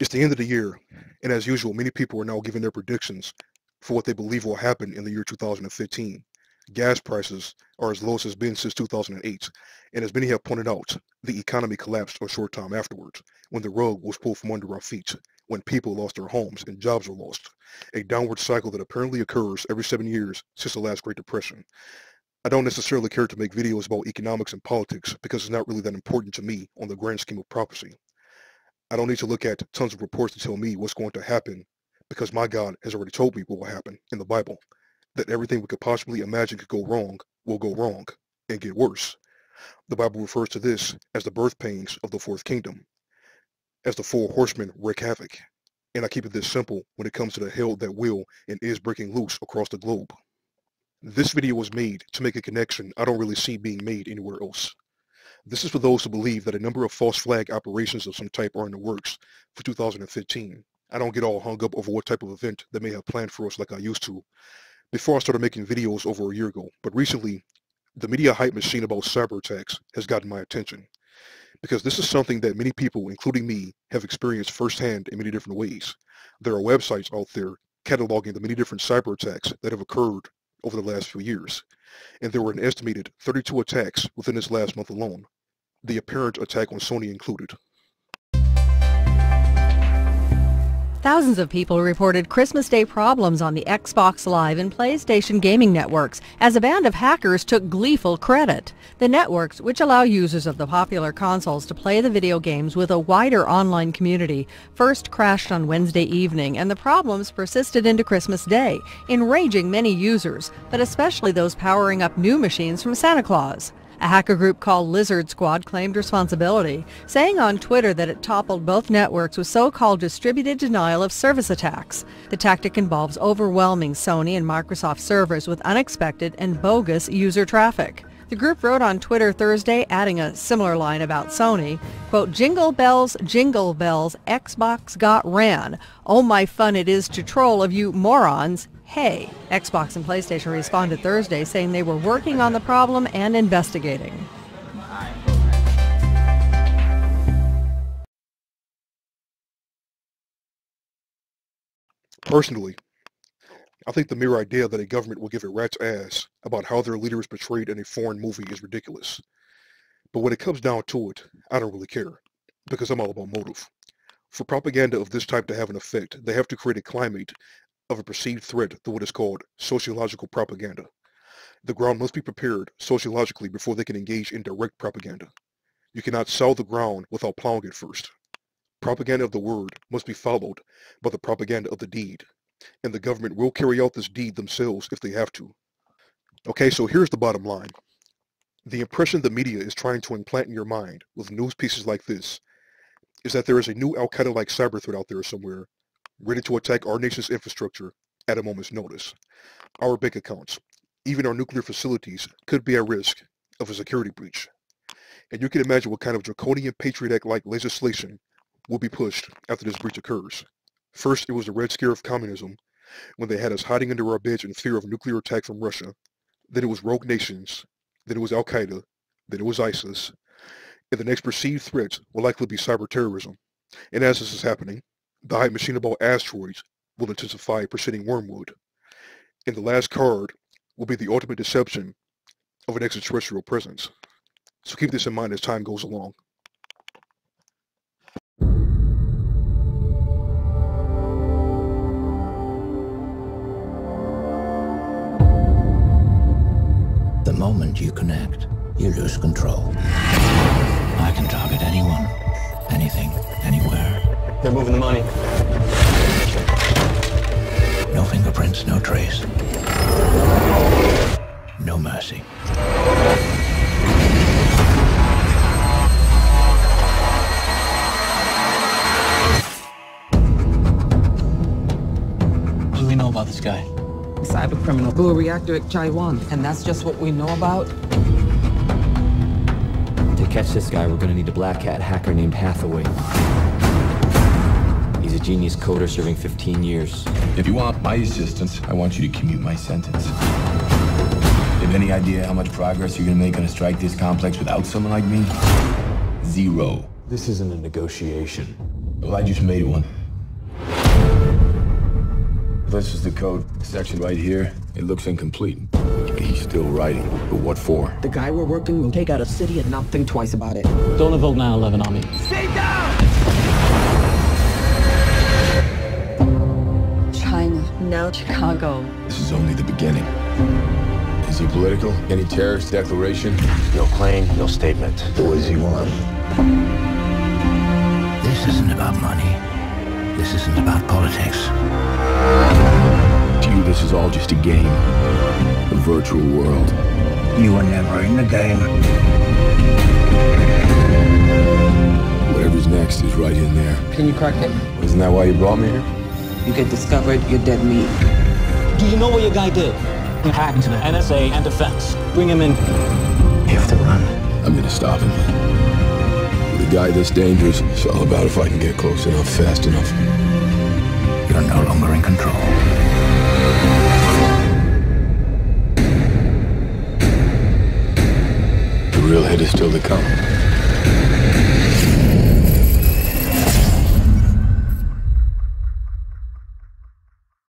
It's the end of the year, and as usual, many people are now giving their predictions for what they believe will happen in the year 2015. Gas prices are as low as it's been since 2008, and as many have pointed out, the economy collapsed a short time afterwards, when the rug was pulled from under our feet, when people lost their homes and jobs were lost, a downward cycle that apparently occurs every seven years since the last Great Depression. I don't necessarily care to make videos about economics and politics because it's not really that important to me on the grand scheme of prophecy. I don't need to look at tons of reports to tell me what's going to happen because my God has already told me what will happen in the Bible, that everything we could possibly imagine could go wrong will go wrong and get worse. The Bible refers to this as the birth pains of the fourth kingdom, as the four horsemen wreak havoc. And I keep it this simple when it comes to the hell that will and is breaking loose across the globe. This video was made to make a connection I don't really see being made anywhere else. This is for those who believe that a number of false flag operations of some type are in the works for 2015. I don't get all hung up over what type of event they may have planned for us like I used to before I started making videos over a year ago. But recently, the media hype machine about cyber attacks has gotten my attention because this is something that many people, including me, have experienced firsthand in many different ways. There are websites out there cataloging the many different cyber attacks that have occurred over the last few years, and there were an estimated 32 attacks within this last month alone, the apparent attack on Sony included. Thousands of people reported Christmas Day problems on the Xbox Live and PlayStation gaming networks as a band of hackers took gleeful credit. The networks, which allow users of the popular consoles to play the video games with a wider online community, first crashed on Wednesday evening and the problems persisted into Christmas Day, enraging many users, but especially those powering up new machines from Santa Claus. A hacker group called Lizard Squad claimed responsibility, saying on Twitter that it toppled both networks with so-called distributed denial of service attacks. The tactic involves overwhelming Sony and Microsoft servers with unexpected and bogus user traffic. The group wrote on Twitter Thursday, adding a similar line about Sony, quote, Jingle bells, jingle bells, Xbox got ran. Oh my fun it is to troll of you morons. Hey. Xbox and PlayStation responded Thursday saying they were working on the problem and investigating. Personally, I think the mere idea that a government will give a rat's ass about how their leader is portrayed in a foreign movie is ridiculous. But when it comes down to it, I don't really care, because I'm all about motive. For propaganda of this type to have an effect, they have to create a climate of a perceived threat through what is called sociological propaganda. The ground must be prepared sociologically before they can engage in direct propaganda. You cannot sow the ground without plowing it first. Propaganda of the word must be followed by the propaganda of the deed and the government will carry out this deed themselves if they have to. Okay, so here's the bottom line. The impression the media is trying to implant in your mind with news pieces like this is that there is a new Al-Qaeda-like cyber threat out there somewhere ready to attack our nation's infrastructure at a moment's notice. Our bank accounts, even our nuclear facilities could be at risk of a security breach. And you can imagine what kind of draconian Patriot Act-like legislation will be pushed after this breach occurs. First, it was the Red Scare of communism, when they had us hiding under our beds in fear of nuclear attack from Russia. Then it was rogue nations. Then it was Al-Qaeda. Then it was ISIS. And the next perceived threat will likely be cyber terrorism. And as this is happening, machine about asteroids will intensify preceding wormwood. And the last card will be the ultimate deception of an extraterrestrial presence. So keep this in mind as time goes along. The moment you connect, you lose control. I can target anyone, anything, anywhere. They're moving the money. No fingerprints, no trace. No mercy. What do we know about this guy? cyber criminal blew a reactor at Chai Wan, and that's just what we know about? To catch this guy, we're gonna need a black hat hacker named Hathaway. He's a genius coder serving 15 years. If you want my assistance, I want you to commute my sentence. You have any idea how much progress you're gonna make on a strike this complex without someone like me? Zero. This isn't a negotiation. Well, I just made one. This is the code section right here. It looks incomplete. He's still writing, but what for? The guy we're working will take out a city and not think twice about it. Don't evoke 9-11 on me. China, now Chicago. This is only the beginning. Is he political? Any terrorist declaration? No claim, no statement. What does he want? This isn't about money. This isn't about politics. To you, this is all just a game. A virtual world. You were never in the game. Whatever's next is right in there. Can you crack it? Isn't that why you brought me here? You get discovered, you're dead meat. Do you know what your guy did? He hacked into the NSA and defense. Bring him in. You have to run. I'm gonna stop him. With a guy this dangerous, it's all about if I can get close enough, fast enough. You're no longer in control. The real hit is still to come.